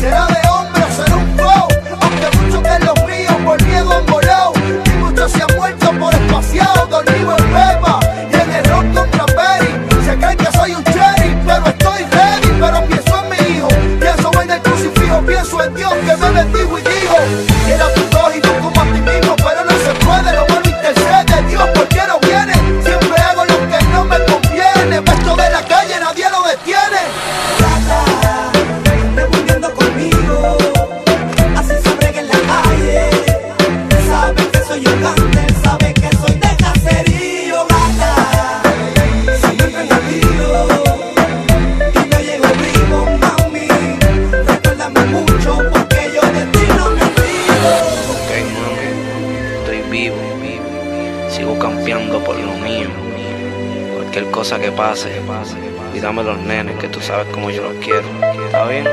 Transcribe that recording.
Será de hombre o será un flow, aunque muchos de los míos por miedo han volado. Y muchos se han muerto por espaciado, dormido en pepa y en el rock contra Perry. Se creen que soy un cherry, pero estoy ready, pero pienso en mi hijo. Pienso en el crucifijo, pienso en Dios que me bendijo y lo mío. Cualquier cosa que pase, y dame los nenes que tú sabes cómo yo los quiero. ¿Está bien?